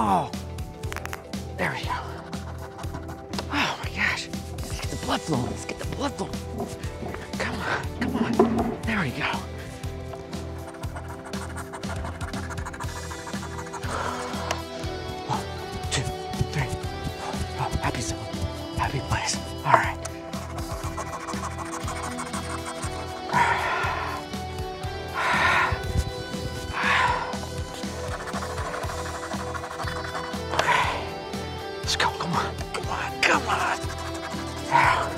Oh, there we go. Oh my gosh. Let's get the blood flowing. Let's get the blood flowing. Come on, come on. There we go. One, two, three. Oh, happy zone. Happy place. All right. Let's go. Come on. Come on. Come on. Yeah.